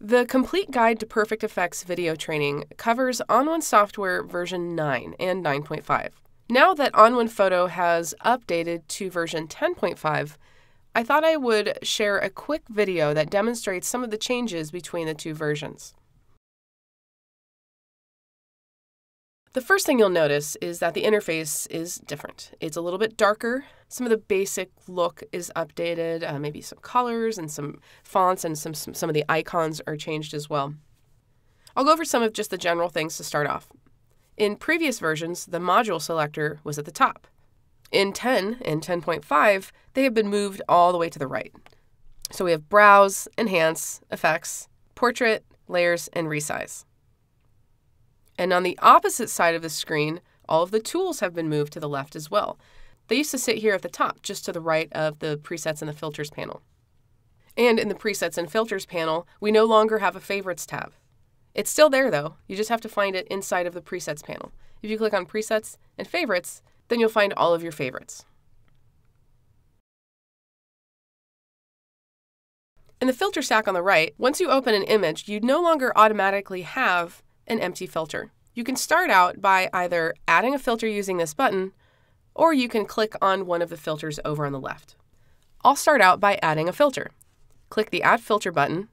The Complete Guide to Perfect Effects video training covers ON1 software version 9 and 9.5. Now that ON1 Photo has updated to version 10.5, I thought I would share a quick video that demonstrates some of the changes between the two versions. The first thing you'll notice is that the interface is different. It's a little bit darker. Some of the basic look is updated, uh, maybe some colors and some fonts and some, some, some of the icons are changed as well. I'll go over some of just the general things to start off. In previous versions, the module selector was at the top. In 10 and 10.5, they have been moved all the way to the right. So we have Browse, Enhance, Effects, Portrait, Layers, and Resize. And on the opposite side of the screen, all of the tools have been moved to the left as well. They used to sit here at the top, just to the right of the presets and the filters panel. And in the presets and filters panel, we no longer have a favorites tab. It's still there though, you just have to find it inside of the presets panel. If you click on presets and favorites, then you'll find all of your favorites. In the filter stack on the right, once you open an image, you no longer automatically have an empty filter. You can start out by either adding a filter using this button, or you can click on one of the filters over on the left. I'll start out by adding a filter. Click the Add Filter button,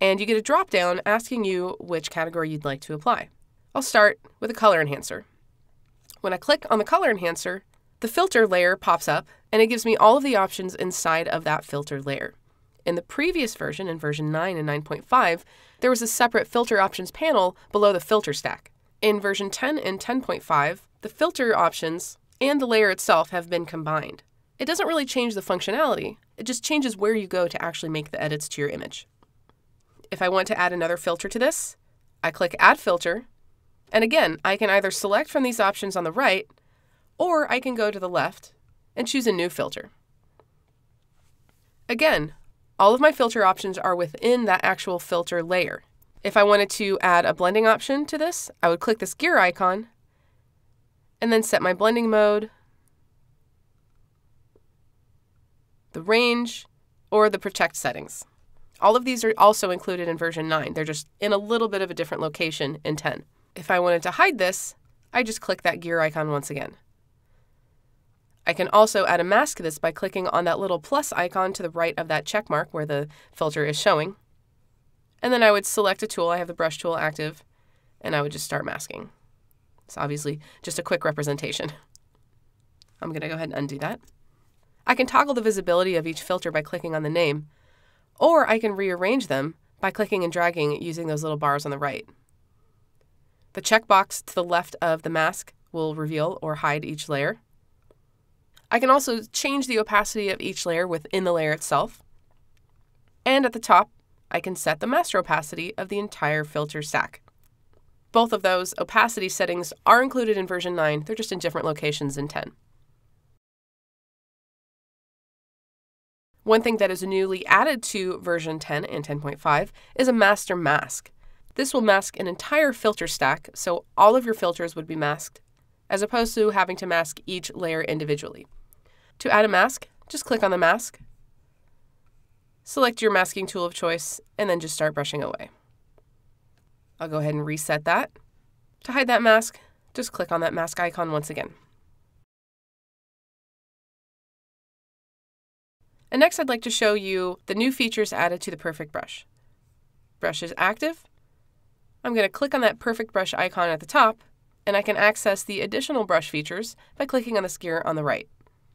and you get a drop down asking you which category you'd like to apply. I'll start with a color enhancer. When I click on the color enhancer, the filter layer pops up and it gives me all of the options inside of that filter layer. In the previous version, in version 9 and 9.5, there was a separate filter options panel below the filter stack. In version 10 and 10.5, the filter options and the layer itself have been combined. It doesn't really change the functionality, it just changes where you go to actually make the edits to your image. If I want to add another filter to this, I click Add Filter, and again, I can either select from these options on the right, or I can go to the left and choose a new filter. Again, all of my filter options are within that actual filter layer. If I wanted to add a blending option to this, I would click this gear icon and then set my blending mode, the range, or the protect settings. All of these are also included in version 9. They're just in a little bit of a different location in 10. If I wanted to hide this, I just click that gear icon once again. I can also add a mask to this by clicking on that little plus icon to the right of that check mark where the filter is showing. And then I would select a tool. I have the brush tool active, and I would just start masking. It's obviously just a quick representation. I'm going to go ahead and undo that. I can toggle the visibility of each filter by clicking on the name, or I can rearrange them by clicking and dragging using those little bars on the right. The checkbox to the left of the mask will reveal or hide each layer. I can also change the opacity of each layer within the layer itself. And at the top, I can set the master opacity of the entire filter stack. Both of those opacity settings are included in version 9, they're just in different locations in 10. One thing that is newly added to version 10 and 10.5 is a master mask. This will mask an entire filter stack, so all of your filters would be masked, as opposed to having to mask each layer individually. To add a mask, just click on the mask, select your masking tool of choice, and then just start brushing away. I'll go ahead and reset that. To hide that mask, just click on that mask icon once again. And next I'd like to show you the new features added to the Perfect Brush. Brush is active. I'm going to click on that Perfect Brush icon at the top, and I can access the additional brush features by clicking on the gear on the right.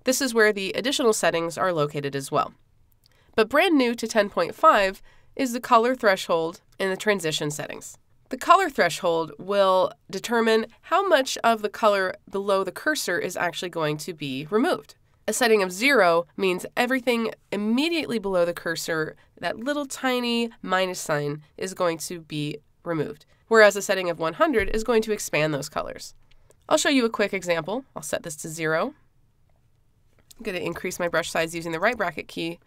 This is where the additional settings are located as well. But brand new to 10.5 is the color threshold in the transition settings. The color threshold will determine how much of the color below the cursor is actually going to be removed. A setting of zero means everything immediately below the cursor, that little tiny minus sign, is going to be removed, whereas a setting of 100 is going to expand those colors. I'll show you a quick example. I'll set this to zero. I'm going to increase my brush size using the right bracket key.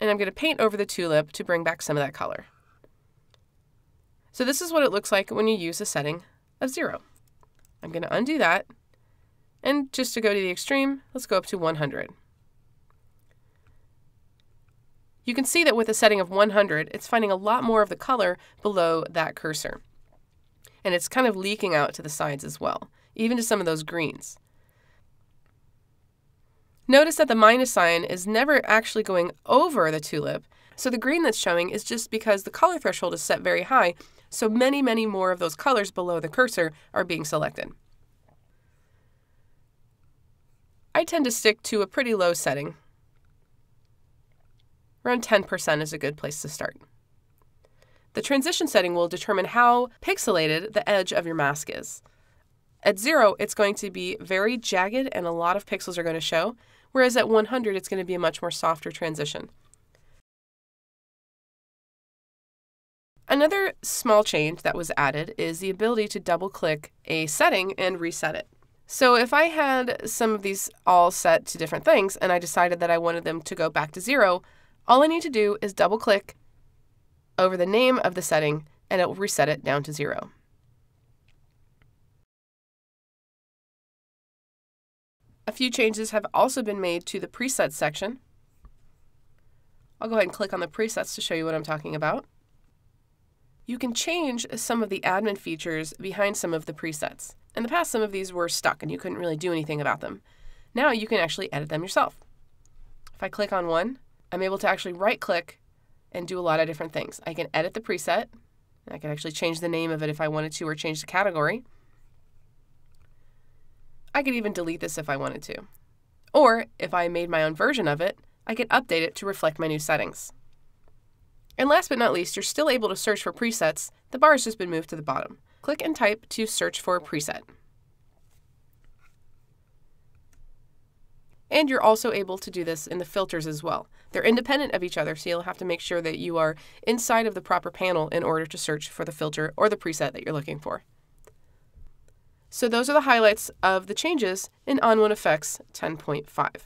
And I'm going to paint over the tulip to bring back some of that color. So this is what it looks like when you use a setting of zero. I'm going to undo that. And just to go to the extreme, let's go up to 100. You can see that with a setting of 100, it's finding a lot more of the color below that cursor. And it's kind of leaking out to the sides as well, even to some of those greens. Notice that the minus sign is never actually going over the tulip, so the green that's showing is just because the color threshold is set very high, so many, many more of those colors below the cursor are being selected. I tend to stick to a pretty low setting. Around 10% is a good place to start. The transition setting will determine how pixelated the edge of your mask is. At zero, it's going to be very jagged and a lot of pixels are going to show, whereas at 100, it's going to be a much more softer transition. Another small change that was added is the ability to double click a setting and reset it. So if I had some of these all set to different things and I decided that I wanted them to go back to zero, all I need to do is double click over the name of the setting and it will reset it down to zero. Few changes have also been made to the presets section. I'll go ahead and click on the presets to show you what I'm talking about. You can change some of the admin features behind some of the presets. In the past, some of these were stuck and you couldn't really do anything about them. Now you can actually edit them yourself. If I click on one, I'm able to actually right click and do a lot of different things. I can edit the preset. I can actually change the name of it if I wanted to or change the category. I could even delete this if I wanted to. Or, if I made my own version of it, I could update it to reflect my new settings. And last but not least, you're still able to search for presets. The bar has just been moved to the bottom. Click and type to search for a preset. And you're also able to do this in the filters as well. They're independent of each other, so you'll have to make sure that you are inside of the proper panel in order to search for the filter or the preset that you're looking for. So those are the highlights of the changes in ON1 Effects 10.5.